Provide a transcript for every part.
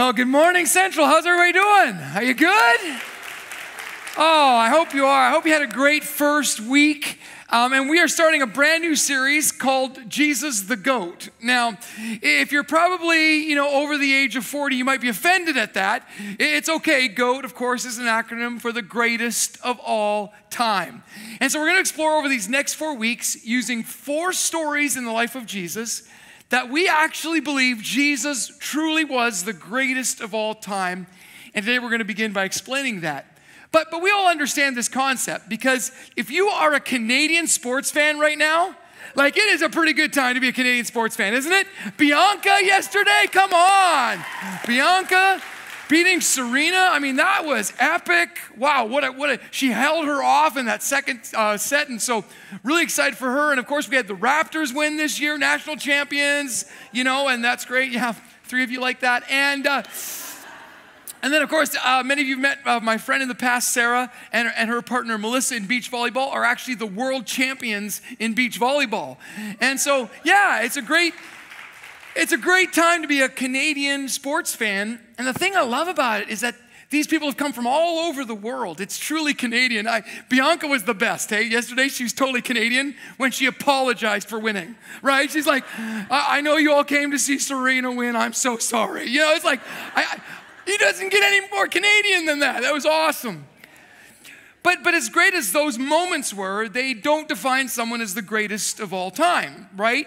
Well, good morning, Central. How's everybody doing? Are you good? Oh, I hope you are. I hope you had a great first week. Um, and we are starting a brand new series called Jesus the Goat. Now, if you're probably, you know, over the age of 40, you might be offended at that. It's okay. GOAT, of course, is an acronym for the greatest of all time. And so we're going to explore over these next four weeks using four stories in the life of Jesus that we actually believe Jesus truly was the greatest of all time. And today we're going to begin by explaining that. But, but we all understand this concept because if you are a Canadian sports fan right now, like it is a pretty good time to be a Canadian sports fan, isn't it? Bianca yesterday, come on. Bianca beating Serena. I mean, that was epic. Wow, what a, what a, she held her off in that second uh, set. And so, really excited for her. And of course, we had the Raptors win this year, national champions, you know, and that's great. Have three of you like that. And, uh, and then, of course, uh, many of you met uh, my friend in the past, Sarah, and, and her partner, Melissa, in beach volleyball, are actually the world champions in beach volleyball. And so, yeah, it's a great, it's a great time to be a Canadian sports fan. And the thing I love about it is that these people have come from all over the world. It's truly Canadian. I, Bianca was the best. Hey, yesterday she was totally Canadian when she apologized for winning. Right? She's like, I, I know you all came to see Serena win. I'm so sorry. You know, it's like I, he doesn't get any more Canadian than that. That was awesome. But, but as great as those moments were, they don't define someone as the greatest of all time, right?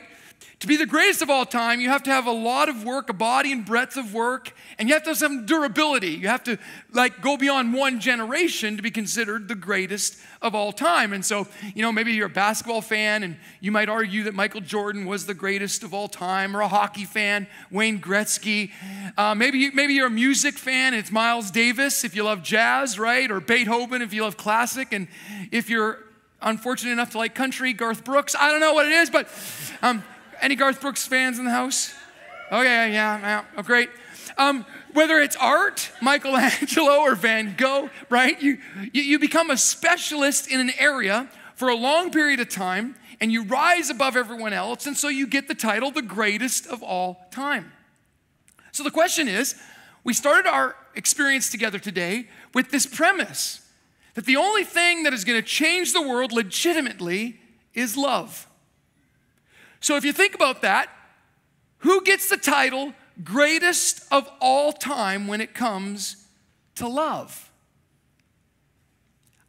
To be the greatest of all time, you have to have a lot of work, a body and breadth of work, and you have to have some durability. You have to like go beyond one generation to be considered the greatest of all time. And so, you know, maybe you're a basketball fan and you might argue that Michael Jordan was the greatest of all time, or a hockey fan, Wayne Gretzky. Uh, maybe, you, maybe you're a music fan, it's Miles Davis if you love jazz, right? Or Beethoven if you love classic. And if you're unfortunate enough to like country, Garth Brooks. I don't know what it is, but um, any Garth Brooks fans in the house? Oh, yeah, yeah, yeah. Oh, great. Um, whether it's art, Michelangelo or Van Gogh, right? You, you, you become a specialist in an area for a long period of time and you rise above everyone else, and so you get the title the greatest of all time. So the question is we started our experience together today with this premise that the only thing that is going to change the world legitimately is love. So if you think about that, who gets the title greatest of all time when it comes to love?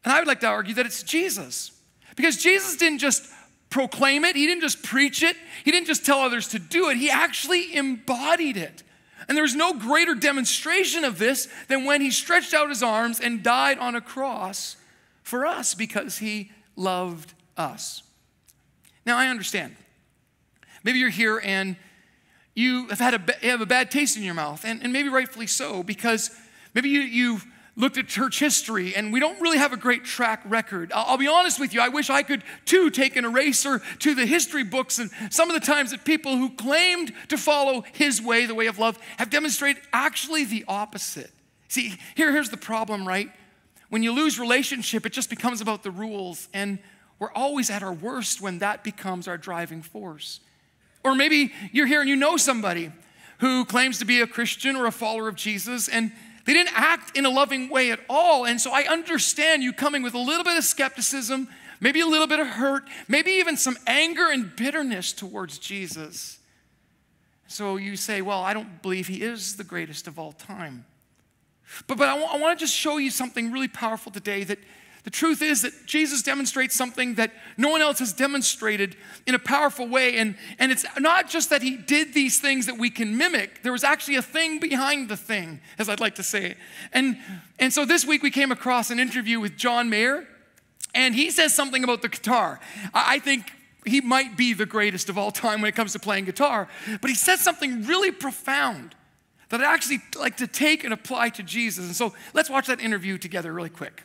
And I would like to argue that it's Jesus. Because Jesus didn't just proclaim it, he didn't just preach it, he didn't just tell others to do it, he actually embodied it. And there's no greater demonstration of this than when he stretched out his arms and died on a cross for us because he loved us. Now, I understand. Maybe you're here and you have had a, have a bad taste in your mouth, and, and maybe rightfully so, because maybe you, you've looked at church history and we don't really have a great track record. I'll, I'll, be honest with you, I wish I could too take an eraser to the history books and some of the times that people who claimed to follow his way, the way of love, have demonstrated actually the opposite. See, here, here's the problem, right? When you lose relationship, it just becomes about the rules, and we're always at our worst when that becomes our driving force. Or maybe you're here and you know somebody who claims to be a Christian or a follower of Jesus and they didn't act in a loving way at all. And so I understand you coming with a little bit of skepticism, maybe a little bit of hurt, maybe even some anger and bitterness towards Jesus. So you say, Well, I don't believe he is the greatest of all time. But, but I, I want to just show you something really powerful today that the truth is that Jesus demonstrates something that no one else has demonstrated in a powerful way. And, and it's not just that he did these things that we can mimic, there was actually a thing behind the thing, as I'd like to say it. And, and so this week we came across an interview with John Mayer, and he says something about the guitar. I, I think he might be the greatest of all time when it comes to playing guitar, but he says something really profound that I'd actually like to take and apply to Jesus. And so let's watch that interview together really quick.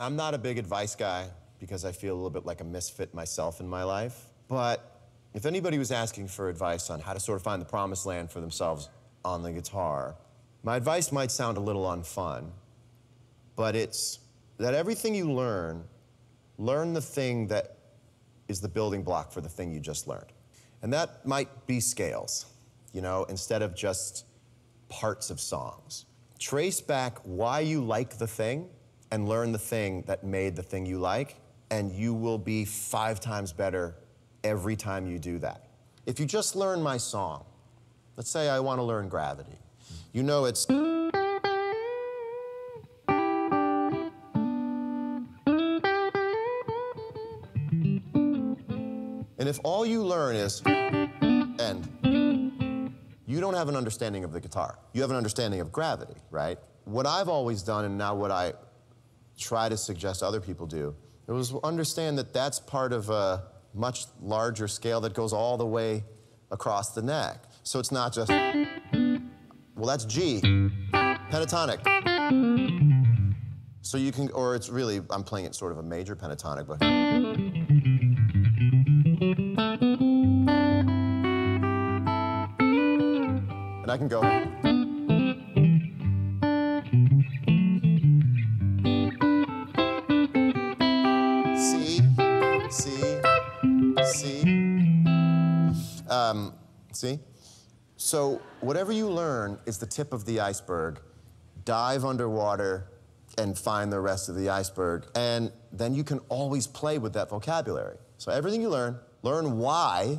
I'm not a big advice guy because I feel a little bit like a misfit myself in my life. But if anybody was asking for advice on how to sort of find the promised land for themselves on the guitar, my advice might sound a little unfun, but it's that everything you learn, learn the thing that is the building block for the thing you just learned. And that might be scales, you know, instead of just parts of songs. Trace back why you like the thing and learn the thing that made the thing you like, and you will be five times better every time you do that. If you just learn my song, let's say I want to learn gravity, you know it's. And if all you learn is end, you don't have an understanding of the guitar. You have an understanding of gravity, right? What I've always done, and now what I try to suggest other people do, it was understand that that's part of a much larger scale that goes all the way across the neck. So it's not just, well, that's G, pentatonic. So you can, or it's really, I'm playing it sort of a major pentatonic, but. And I can go. See? So, whatever you learn is the tip of the iceberg. Dive underwater and find the rest of the iceberg. And then you can always play with that vocabulary. So, everything you learn, learn why,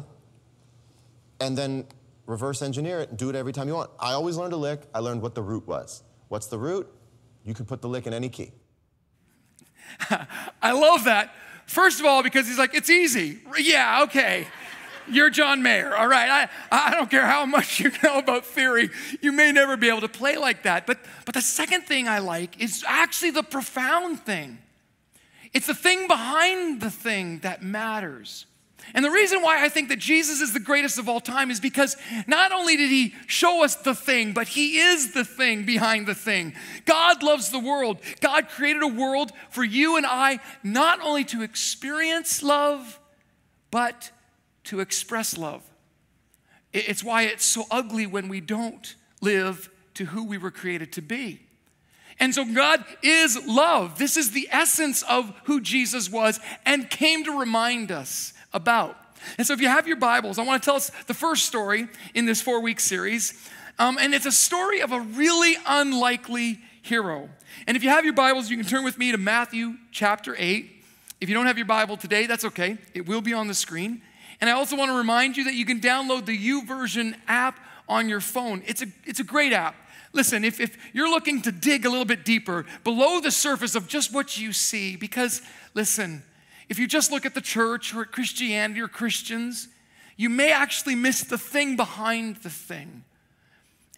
and then reverse engineer it and do it every time you want. I always learned a lick, I learned what the root was. What's the root? You can put the lick in any key. I love that. First of all, because he's like, it's easy. Yeah, okay. You're John Mayer, all right. I, I don't care how much you know about theory, you may never be able to play like that. But, but the second thing I like is actually the profound thing. It's the thing behind the thing that matters. And the reason why I think that Jesus is the greatest of all time is because not only did he show us the thing, but he is the thing behind the thing. God loves the world. God created a world for you and I not only to experience love, but to express love. It's why it's so ugly when we don't live to who we were created to be. And so God is love. This is the essence of who Jesus was and came to remind us about. And so, if you have your Bibles, I want to tell us the first story in this four week series. Um, and it's a story of a really unlikely hero. And if you have your Bibles, you can turn with me to Matthew chapter 8. If you don't have your Bible today, that's okay, it will be on the screen. And I also want to remind you that you can download the YouVersion app on your phone. It's a, it's a great app. Listen, if, if you're looking to dig a little bit deeper below the surface of just what you see, because listen, if you just look at the church or at Christianity or Christians, you may actually miss the thing behind the thing.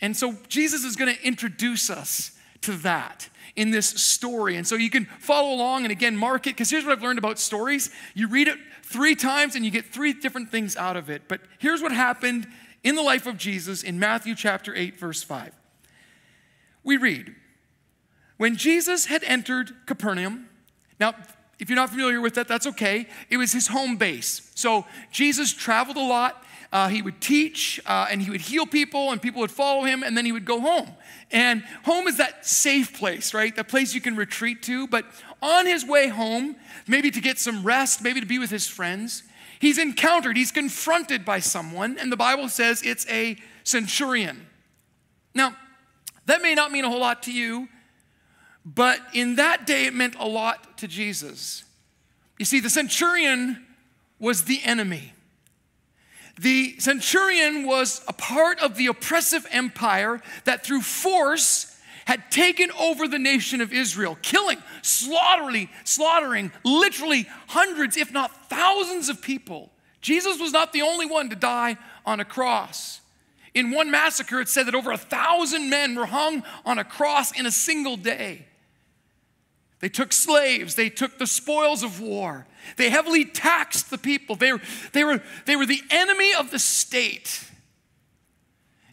And so Jesus is going to introduce us to that in this story. And so you can follow along and again mark it because here's what I've learned about stories. You read it three times and you get three different things out of it. But here's what happened in the life of Jesus in Matthew chapter 8, verse 5. We read, When Jesus had entered Capernaum, now if you're not familiar with that, that's okay. It was his home base. So Jesus traveled a lot. Uh, he would teach uh, and he would heal people, and people would follow him, and then he would go home. And home is that safe place, right? That place you can retreat to. But on his way home, maybe to get some rest, maybe to be with his friends, he's encountered, he's confronted by someone, and the Bible says it's a centurion. Now, that may not mean a whole lot to you but in that day, it meant a lot to Jesus. You see, the centurion was the enemy. The centurion was a part of the oppressive empire that through force had taken over the nation of Israel, killing, slaughtering, slaughtering literally hundreds, if not thousands of people. Jesus was not the only one to die on a cross. In one massacre, it said that over a thousand men were hung on a cross in a single day. They took slaves, they took the spoils of war, they heavily taxed the people. They were, they were, they were the enemy of the state.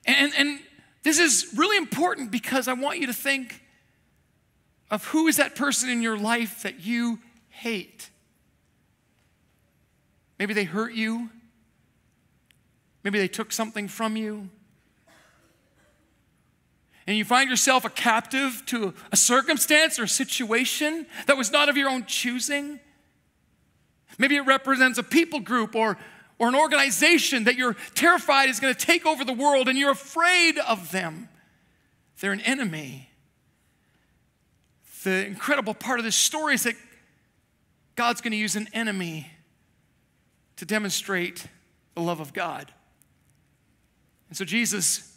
And, and this is really important because I want you to think of who is that person in your life that you hate. Maybe they hurt you. Maybe they took something from you. And you find yourself a captive to a circumstance or a situation that was not of your own choosing. Maybe it represents a people group or, or an organization that you're terrified is going to take over the world and you're afraid of them. They're an enemy. The incredible part of this story is that God's going to use an enemy to demonstrate the love of God. And so Jesus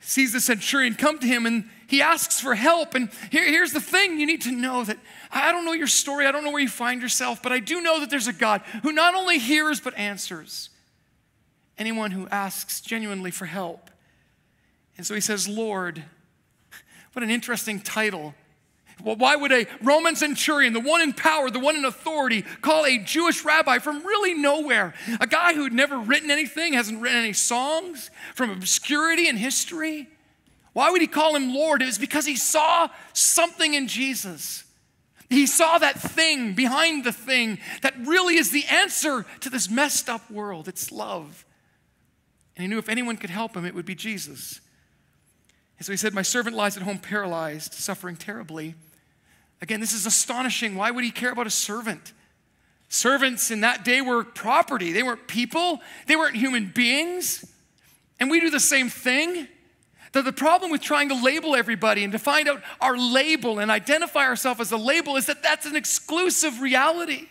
sees the centurion come to him and he asks for help. And here, here's the thing you need to know that I don't know your story, I don't know where you find yourself, but I do know that there's a God who not only hears but answers anyone who asks genuinely for help. And so he says, Lord, what an interesting title why would a Roman centurion, the one in power, the one in authority, call a Jewish rabbi from really nowhere, a guy who'd never written anything, hasn't written any songs, from obscurity in history? Why would he call him Lord? It was because he saw something in Jesus. He saw that thing behind the thing that really is the answer to this messed up world. It's love. And he knew if anyone could help him, it would be Jesus. And so he said, My servant lies at home paralyzed, suffering terribly. Again, this is astonishing. Why would he care about a servant? Servants in that day were property, they weren't people, they weren't human beings. And we do the same thing. That the problem with trying to label everybody and to find out our label and identify ourselves as a label is that that's an exclusive reality.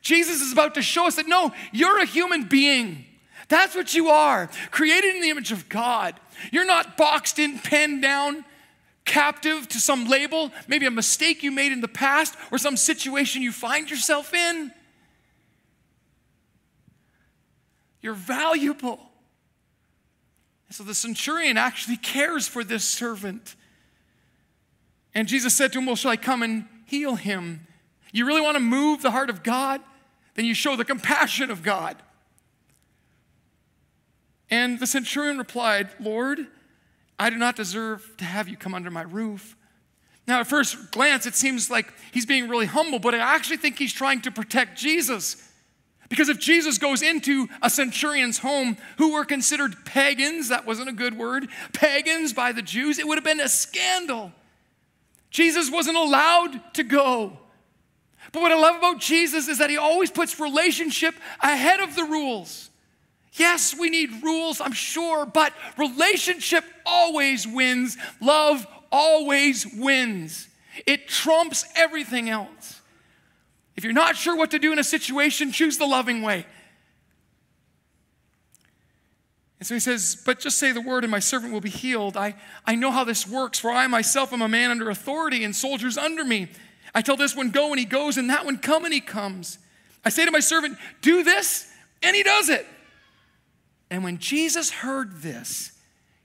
Jesus is about to show us that no, you're a human being. That's what you are, created in the image of God. You're not boxed in, penned down captive to some label, maybe a mistake you made in the past or some situation you find yourself in. You're valuable. so the centurion actually cares for this servant. And Jesus said to him, Well, shall I come and heal him? You really want to move the heart of God? Then you show the compassion of God. And the centurion replied, Lord, I do not deserve to have you come under my roof. Now, at first glance, it seems like he's being really humble, but I actually think he's trying to protect Jesus. Because if Jesus goes into a centurion's home who were considered pagans, that wasn't a good word, pagans by the Jews, it would have been a scandal. Jesus wasn't allowed to go. But what I love about Jesus is that he always puts relationship ahead of the rules. Yes, we need rules, I'm sure, but relationship always wins. Love always wins. It trumps everything else. If you're not sure what to do in a situation, choose the loving way. And so he says, But just say the word, and my servant will be healed. I, I know how this works, for I myself am a man under authority and soldiers under me. I tell this one, go, and he goes, and that one, come, and he comes. I say to my servant, do this, and he does it. And when Jesus heard this,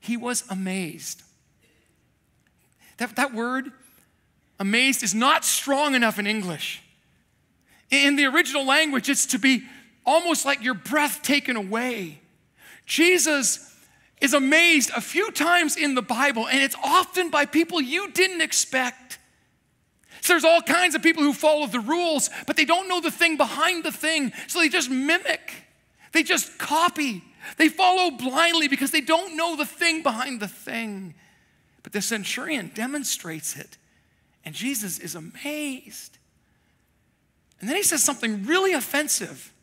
he was amazed. That, that word, amazed, is not strong enough in English. In the original language, it's to be almost like your breath taken away. Jesus is amazed a few times in the Bible, and it's often by people you didn't expect. So there's all kinds of people who follow the rules, but they don't know the thing behind the thing, so they just mimic, they just copy. They follow blindly because they don't know the thing behind the thing. But the centurion demonstrates it, and Jesus is amazed. And then he says something really offensive.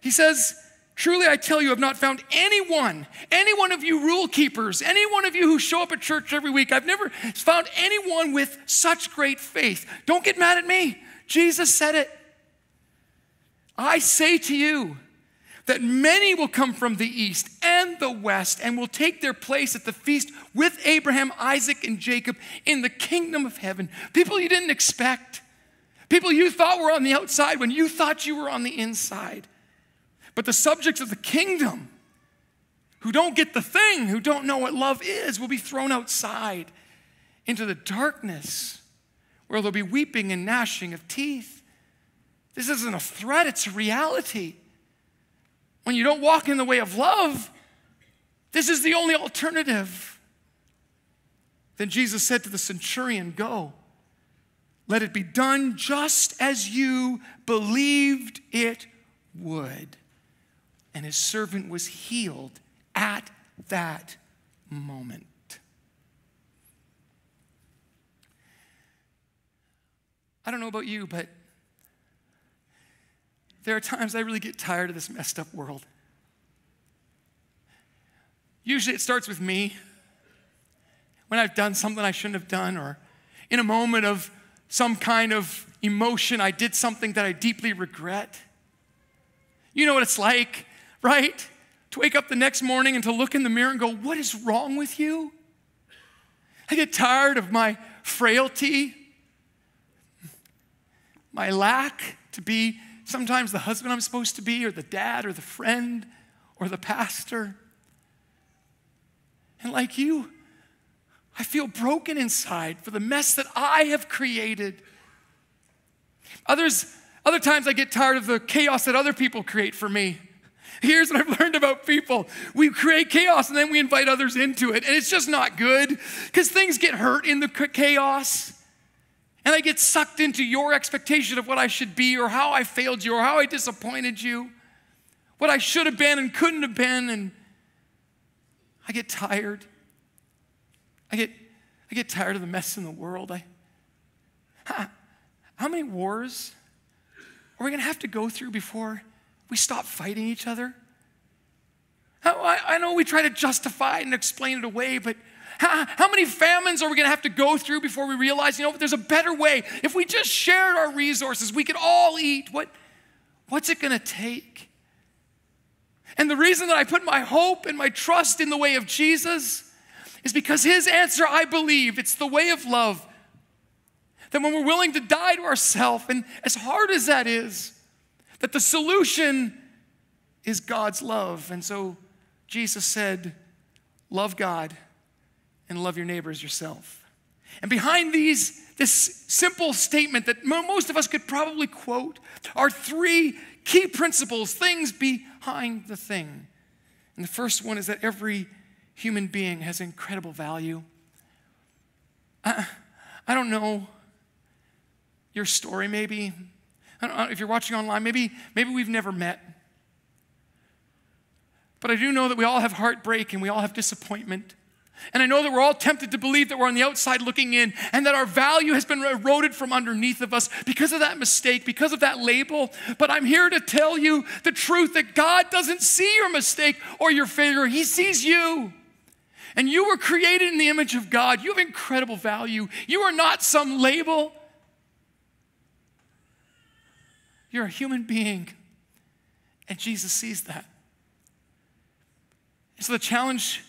He says, Truly, I tell you, I've not found anyone, any one of you rule keepers, any one of you who show up at church every week, I've never found anyone with such great faith. Don't get mad at me. Jesus said it. I say to you, that many will come from the east and the west and will take their place at the feast with Abraham, Isaac, and Jacob in the kingdom of heaven. People you didn't expect, people you thought were on the outside when you thought you were on the inside. But the subjects of the kingdom, who don't get the thing, who don't know what love is, will be thrown outside into the darkness where there'll be weeping and gnashing of teeth. This isn't a threat, it's a reality. When you don't walk in the way of love, this is the only alternative. Then Jesus said to the centurion, Go, let it be done just as you believed it would. And his servant was healed at that moment. I don't know about you, but there are times I really get tired of this messed up world. Usually it starts with me when I've done something I shouldn't have done, or in a moment of some kind of emotion, I did something that I deeply regret. You know what it's like, right? To wake up the next morning and to look in the mirror and go, What is wrong with you? I get tired of my frailty, my lack to be sometimes the husband I'm supposed to be, or the dad, or the friend, or the pastor. And like you, I feel broken inside for the mess that I have created. Others, other times I get tired of the chaos that other people create for me. Here's what I've learned about people. We create chaos and then we invite others into it. And it's just not good because things get hurt in the chaos. And I get sucked into your expectation of what I should be or how I failed you or how I disappointed you, what I should have been and couldn't have been. And I get tired. I get, I get tired of the mess in the world. I, how, many wars are we going to have to go through before we stop fighting each other? I, I know we try to justify and explain it away, but how, how many famines are we going to have to go through before we realize, you know, there's a better way? If we just shared our resources, we could all eat. What, what's it going to take? And the reason that I put my hope and my trust in the way of Jesus is because his answer, I believe, it's the way of love. That when we're willing to die to ourselves, and as hard as that is, that the solution is God's love. And so Jesus said, Love God and love your neighbors yourself. And behind these, this simple statement that most of us could probably quote are three key principles, things behind the thing. And the first one is that every human being has incredible value. I, I don't know your story, maybe. If you're watching online, maybe, maybe we've never met. But I do know that we all have heartbreak and we all have disappointment. And I know that we're all tempted to believe that we're on the outside looking in and that our value has been eroded from underneath of us because of that mistake, because of that label. But I'm here to tell you the truth that God doesn't see your mistake or your failure, He sees you. And you were created in the image of God. You have incredible value. You are not some label, you're a human being. And Jesus sees that. And So the challenge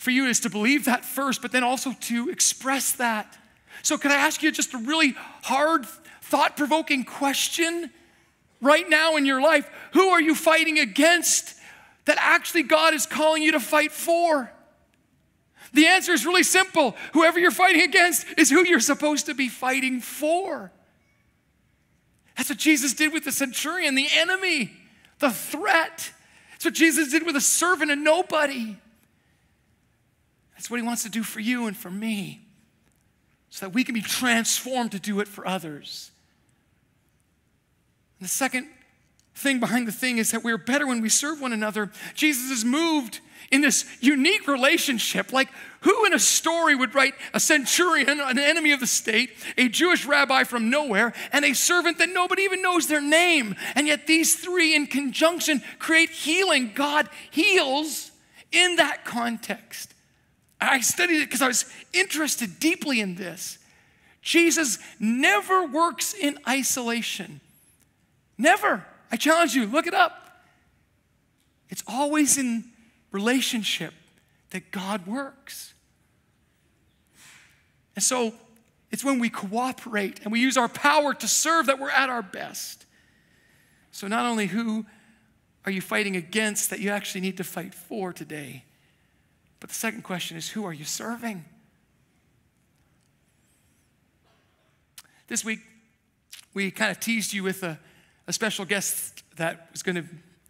for you is to believe that first, but then also to express that. So, can I ask you just a really hard, thought provoking question right now in your life? Who are you fighting against that actually God is calling you to fight for? The answer is really simple. Whoever you're fighting against is who you're supposed to be fighting for. That's what Jesus did with the centurion, the enemy, the threat. That's what Jesus did with a servant, and nobody. That's what He wants to do for you and for me so that we can be transformed to do it for others. And the second thing behind the thing is that we're better when we serve one another. Jesus is moved in this unique relationship. Like, who in a story would write a centurion, an enemy of the state, a Jewish rabbi from nowhere, and a servant that nobody even knows their name? And yet, these three in conjunction create healing. God heals in that context. I studied it because I was interested deeply in this. Jesus never works in isolation. Never. I challenge you, look it up. It's always in relationship that God works. And so it's when we cooperate and we use our power to serve that we're at our best. So, not only who are you fighting against that you actually need to fight for today, but the second question is who are you serving? This week, we kind of teased you with a, a special guest that was going to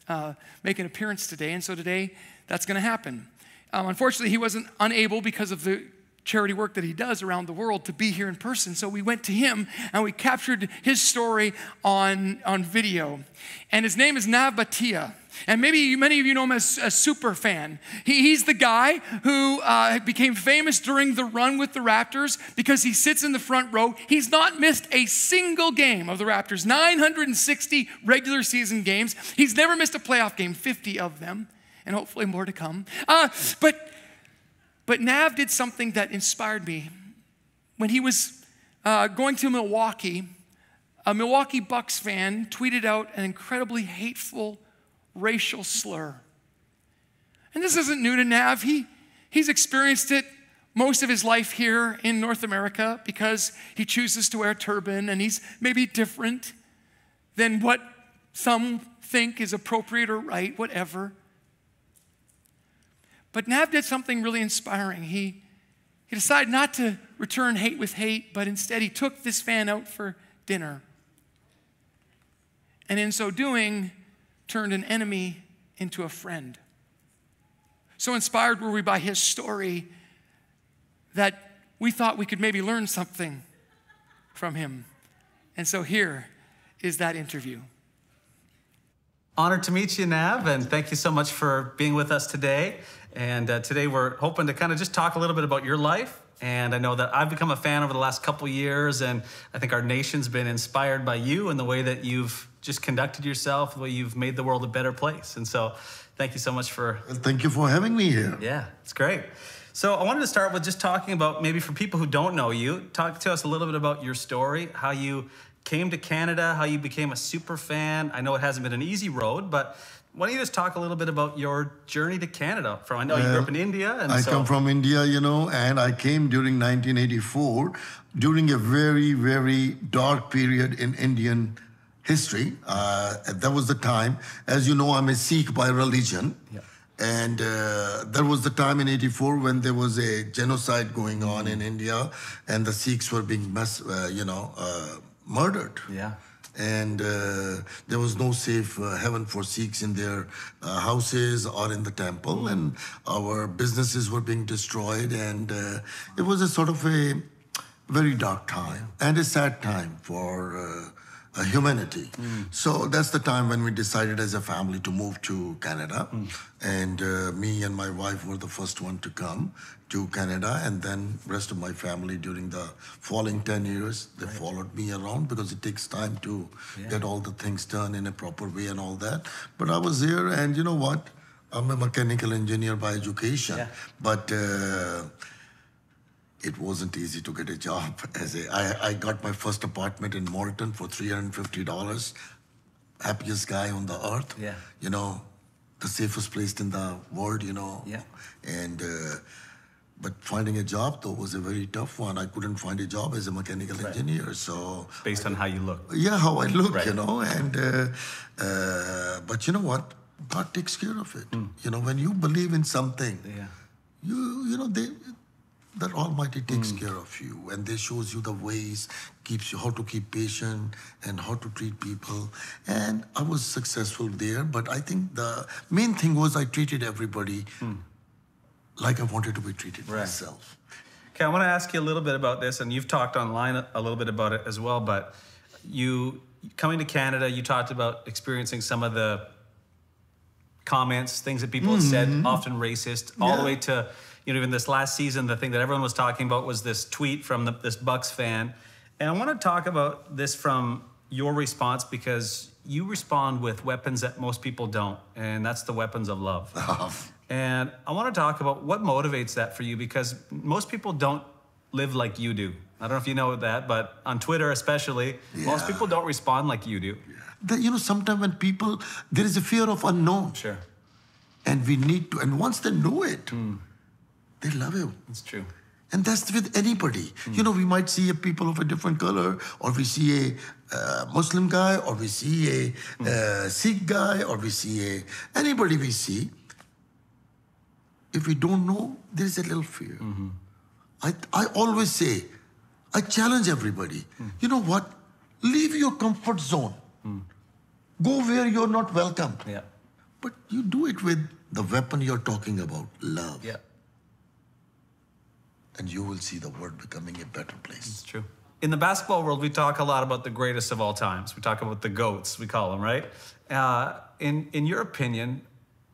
uh, make an appearance today. And so today, that's going to happen. Um, unfortunately, he wasn't unable because of the charity work that he does around the world to be here in person. So we went to him and we captured his story on, on video. And his name is Nav Bhatia. And maybe many of you know him as a super fan. He, he's the guy who uh, became famous during the run with the Raptors because he sits in the front row. He's not missed a single game of the Raptors, 960 regular season games. He's never missed a playoff game, 50 of them, and hopefully more to come. Uh, but, but Nav did something that inspired me. When he was uh, going to Milwaukee, a Milwaukee Bucks fan tweeted out an incredibly hateful racial slur. And this isn't new to Nav. He, he's experienced it most of his life here in North America because he chooses to wear a turban and he's maybe different than what some think is appropriate or right, whatever. But Nav did something really inspiring. He, he decided not to return hate with hate, but instead he took this fan out for dinner. And in so doing, turned an enemy into a friend. So inspired were we by his story that we thought we could maybe learn something from him. And so here is that interview. Honored to meet you, Nav, and thank you so much for being with us today. And uh, today we're hoping to kind of just talk a little bit about your life. And I know that I've become a fan over the last couple years, and I think our nation's been inspired by you and the way that you've just conducted yourself, the way you've made the world a better place. And so, thank you so much for. Thank you for having me here. Yeah, it's great. So, I wanted to start with just talking about maybe for people who don't know you, talk to us a little bit about your story, how you came to Canada, how you became a super fan. I know it hasn't been an easy road, but why don't you just talk a little bit about your journey to Canada? From I know you grew up uh, in India, and I so... come from India, you know, and I came during 1984, during a very, very dark period in Indian history. Uh, that was the time. As you know, I'm a Sikh by religion. Yeah. And uh, there was the time in 84 when there was a genocide going on in India and the Sikhs were being, mass, uh, you know, uh, murdered. Yeah. And uh, there was no safe uh, heaven for Sikhs in their houses or in the temple. Mm. And our businesses were being destroyed. And it was a sort of a very dark time and a sad time for uh, humanity. Mm. So that's the time when we decided as a family to move to Canada. Mm. And uh, me and my wife were the first one to come to Canada. And then rest of my family during the following 10 years, they right. followed me around because it takes time to yeah. get all the things done in a proper way and all that. But I was here and you know what? I'm a mechanical engineer by education. Yeah. But uh, it wasn't easy to get a job as a I, I got my first apartment in Malton for $350 happiest guy on the earth. Yeah. You know the safest place in the world you know. Yeah. And uh, but finding a job though was a very tough one. I couldn't find a job as a mechanical right. engineer so based on how you look. Yeah how i look right. you know and uh, uh, but you know what? God takes care of it. Mm. you know when you believe in something yeah. you you know they that Almighty takes mm. care of you and they shows you the ways, keeps you how to keep patient and how to treat people. And I was successful there, but I think the main thing was I treated everybody mm. like I wanted to be treated right. myself. Okay, I want to ask you a little bit about this, and you've talked online a little bit about it as well. But you coming to Canada, you talked about experiencing some of the comments, things that people mm-hmm. have said, often racist, all the way to you know, even this last season, the thing that everyone was talking about was this tweet from the, this Bucks fan. And I want to talk about this from your response because you respond with weapons that most people don't, and that's the weapons of love. and I want to talk about what motivates that for you because most people don't live like you do. I don't know if you know that, but on Twitter especially, yeah. most people don't respond like you do. The, you know, sometimes when people, there is a fear of unknown. Sure. And we need to, and once they know it, mm they love you. It's true. And that's with anybody. Mm. You know, we might see a people of a different color, or we see a uh, Muslim guy, or we see a mm. uh, Sikh guy, or we see a anybody we see. If we don't know, there's a little fear. Mm-hmm. I, I always say, I challenge everybody. Mm. You know what? Leave your comfort zone. Mm. Go where you're not welcome. Yeah. But you do it with the weapon you're talking about, love. Yeah and you will see the world becoming a better place. It's true. In the basketball world, we talk a lot about the greatest of all times. We talk about the GOATs, we call them, right? Uh, in in your opinion,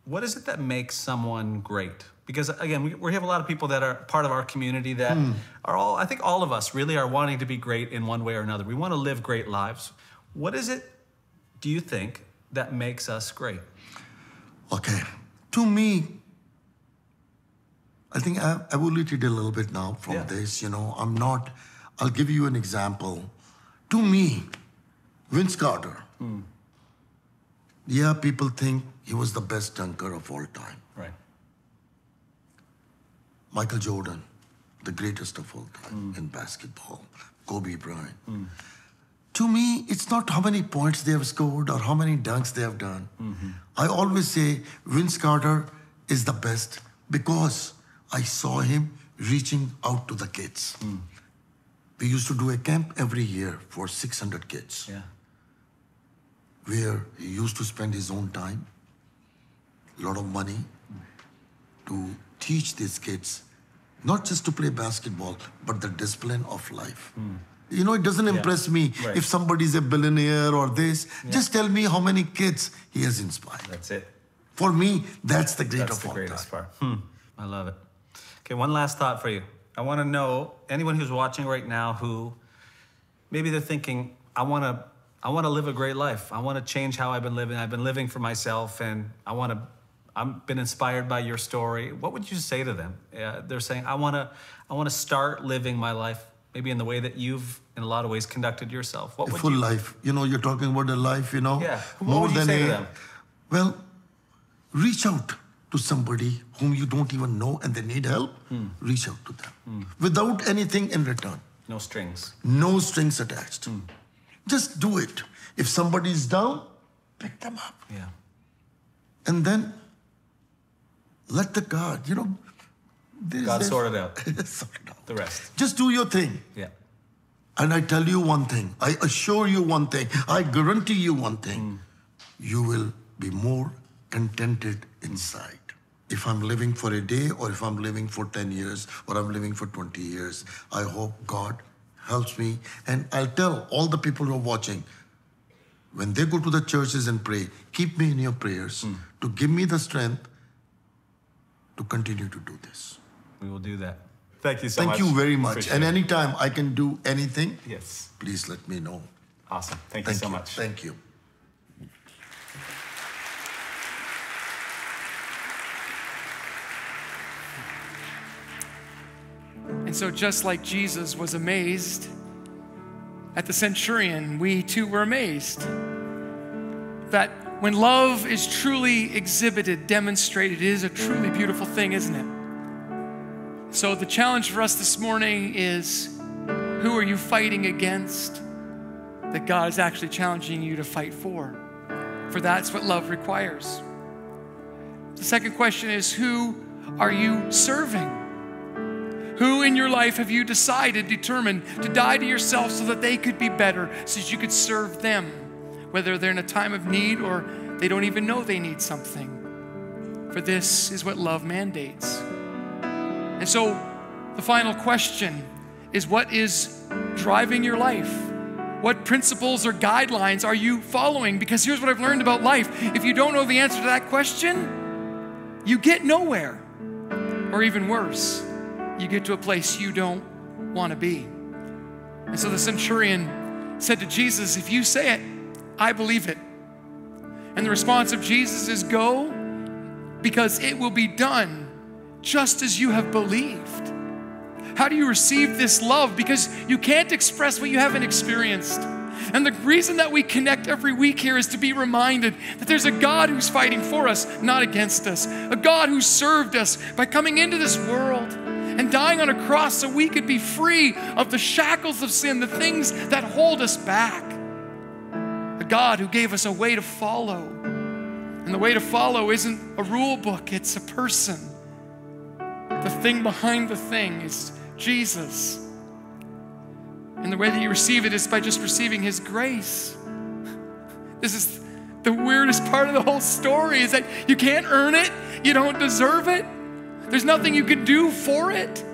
what is it that makes someone great? Because again, we, we have a lot of people that are part of our community that are all. I think all of us really are wanting to be great in one way or another. We want to live great lives. What is it? Do you think that makes us great? Okay. To me, I think I've evoluted a little bit now from Yeah. this. You know, I'm not, I'll give you an example. To me, Vince Carter, hmm. yeah, people think he was the best dunker of all time. Right. Michael Jordan, the greatest of all time hmm. in basketball, Kobe Bryant. Hmm. To me, it's not how many points they have scored or how many dunks they have done. Mm-hmm. I always say Vince Carter is the best because I saw him reaching out to the kids. We used to do a camp every year for 600 kids Yeah. where he used to spend his own time, a lot of money, to teach these kids not just to play basketball, but the discipline of life. You know, it doesn't impress me Right. if somebody's a billionaire or this. Just tell me how many kids he has inspired. That's it. For me, that's the great That's of the all greatest time. part. Hmm. I love it. Okay, one last thought for you. I want to know anyone who's watching right now who maybe they're thinking, I want to, I want to live a great life. I want to change how I've been living. I've been living for myself, and I want to. I've been inspired by your story. What would you say to them? Uh, they're saying, I want to, I want to start living my life maybe in the way that you've, in a lot of ways, conducted yourself. What A full you? life. You know, you're talking about a life, you know, Yeah. What would you say to them? Well, reach out to somebody whom you don't even know and they need help. Hmm. Reach out to them without anything in return. No strings. no strings attached. Hmm. Just do it. If somebody's down, pick them up. Yeah. And then let the God, you know, God sort it out. sort it out. The rest. Just do your thing. Yeah. And I tell you one thing, I assure you one thing, I guarantee you one thing. You will be more contented inside. If I'm living for a day, or if I'm living for 10 years, or I'm living for 20 years, I hope God helps me. And I'll tell all the people who are watching when they go to the churches and pray, keep me in your prayers hmm. to give me the strength to continue to do this. We will do that. Thank you so Thank much. you very much. Appreciate and anytime I can do anything, Yes. please let me know. Awesome. Thank, Thank you so you. much. Thank you. And so, just like Jesus was amazed at the centurion, we too were amazed that when love is truly exhibited, demonstrated, it is a truly beautiful thing, isn't it? So, the challenge for us this morning is who are you fighting against that God is actually challenging you to fight for? For that's what love requires. The second question is who are you serving? Who in your life have you decided, determined to die to yourself so that they could be better, so that you could serve them, whether they're in a time of need or they don't even know they need something? For this is what love mandates. And so the final question is what is driving your life? What principles or guidelines are you following? Because here's what I've learned about life if you don't know the answer to that question, you get nowhere. Or even worse, you get to a place you don't want to be. And so the centurion said to Jesus, If you say it, I believe it. And the response of Jesus is, Go, because it will be done just as you have believed. How do you receive this love? Because you can't express what you haven't experienced. And the reason that we connect every week here is to be reminded that there's a God who's fighting for us, not against us. A God who served us by coming into this world and dying on a cross so we could be free of the shackles of sin, the things that hold us back. A God who gave us a way to follow. And the way to follow isn't a rule book, it's a person. The thing behind the thing is Jesus. And the way that you receive it is by just receiving His grace. This is the weirdest part of the whole story is that you can't earn it, you don't deserve it, there's nothing you can do for it,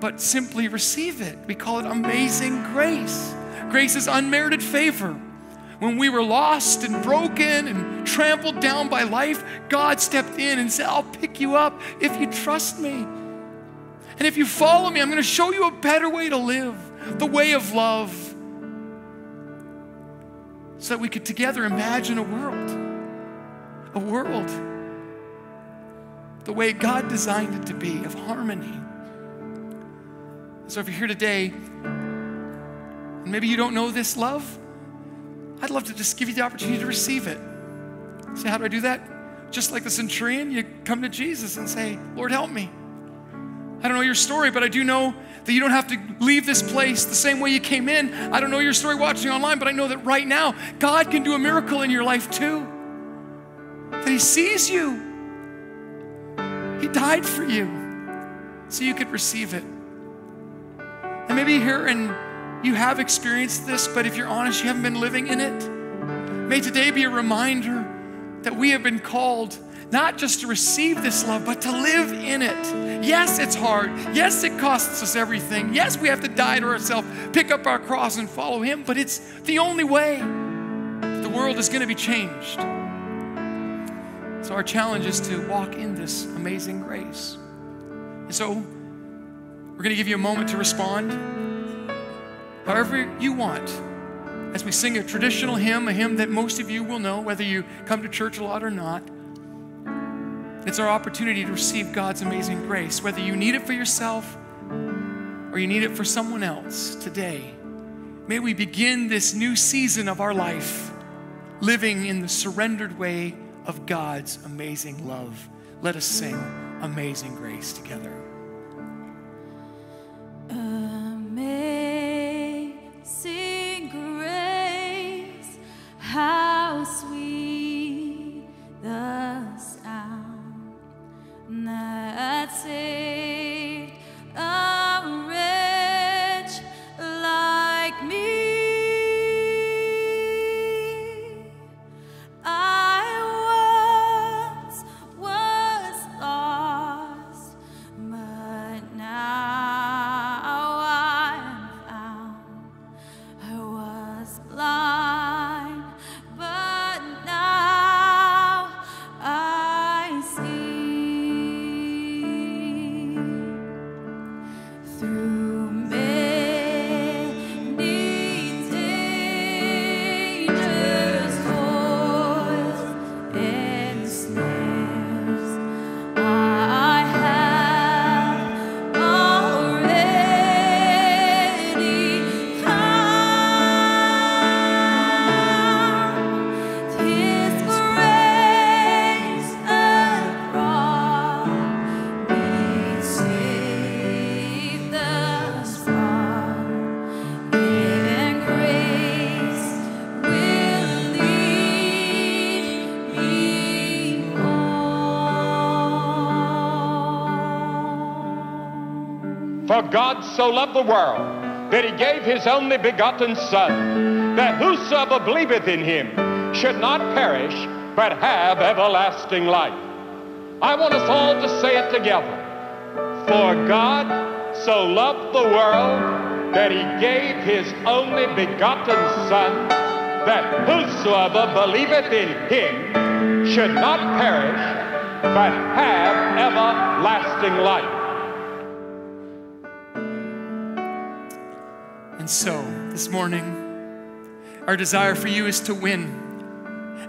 but simply receive it. We call it amazing grace. Grace is unmerited favor. When we were lost and broken and trampled down by life, God stepped in and said, I'll pick you up if you trust me. And if you follow me, I'm going to show you a better way to live, the way of love, so that we could together imagine a world, a world the way God designed it to be, of harmony. So if you're here today, and maybe you don't know this love, I'd love to just give you the opportunity to receive it. Say, how do I do that? Just like the centurion, you come to Jesus and say, Lord, help me. I don't know your story, but I do know that you don't have to leave this place the same way you came in. I don't know your story watching online, but I know that right now, God can do a miracle in your life too. That He sees you, He died for you so you could receive it. And maybe here and you have experienced this, but if you're honest, you haven't been living in it. May today be a reminder that we have been called not just to receive this love, but to live in it. Yes, it's hard. Yes, it costs us everything. Yes, we have to die to ourselves, pick up our cross, and follow Him, but it's the only way the world is going to be changed. So, our challenge is to walk in this amazing grace. And so, we're going to give you a moment to respond however you want as we sing a traditional hymn, a hymn that most of you will know, whether you come to church a lot or not. It's our opportunity to receive God's amazing grace, whether you need it for yourself or you need it for someone else today. May we begin this new season of our life living in the surrendered way of God's amazing love. Let us sing Amazing Grace together. Amazing grace, how sweet the sound that For God so loved the world that he gave his only begotten Son, that whosoever believeth in him should not perish, but have everlasting life. I want us all to say it together. For God so loved the world that he gave his only begotten Son, that whosoever believeth in him should not perish, but have everlasting life. And so, this morning, our desire for you is to win.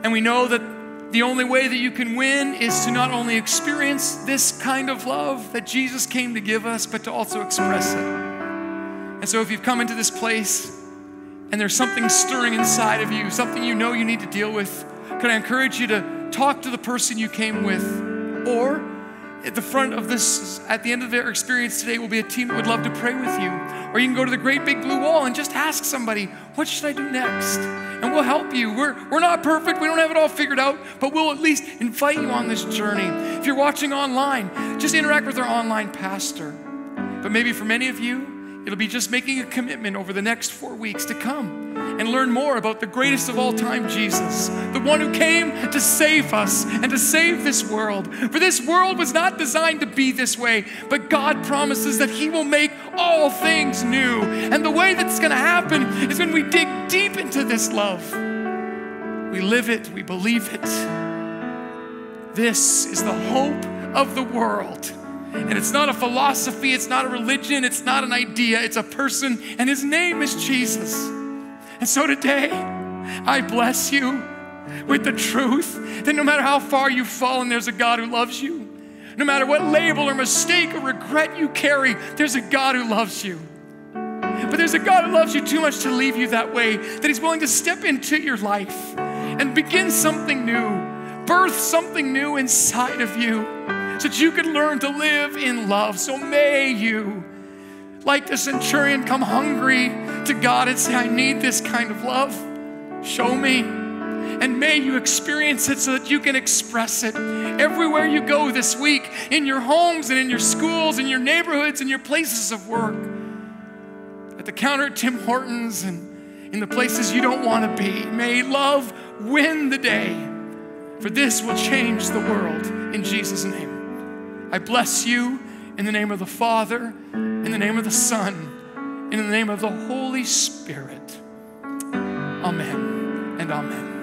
And we know that the only way that you can win is to not only experience this kind of love that Jesus came to give us, but to also express it. And so, if you've come into this place and there's something stirring inside of you, something you know you need to deal with, could I encourage you to talk to the person you came with? Or at the front of this, at the end of their experience today, will be a team that would love to pray with you. Or you can go to the great big blue wall and just ask somebody, What should I do next? And we'll help you. We're, we're not perfect, we don't have it all figured out, but we'll at least invite you on this journey. If you're watching online, just interact with our online pastor. But maybe for many of you, it'll be just making a commitment over the next four weeks to come and learn more about the greatest of all time, Jesus, the one who came to save us and to save this world. For this world was not designed to be this way, but God promises that He will make all things new. And the way that's going to happen is when we dig deep into this love We live it, we believe it. This is the hope of the world. And it's not a philosophy, it's not a religion, it's not an idea, it's a person, and his name is Jesus. And so today, I bless you with the truth that no matter how far you've fallen, there's a God who loves you. No matter what label or mistake or regret you carry, there's a God who loves you. But there's a God who loves you too much to leave you that way, that He's willing to step into your life and begin something new, birth something new inside of you, so that you could learn to live in love. So may you, like the centurion, come hungry to God and say, I need this kind of love. Show me. And may you experience it so that you can express it everywhere you go this week, in your homes and in your schools, in your neighborhoods, in your places of work at the counter at Tim Hortons and in the places you don't want to be. May love win the day, for this will change the world in Jesus' name. I bless you in the name of the Father, in the name of the Son, in the name of the Holy Spirit. Amen and amen.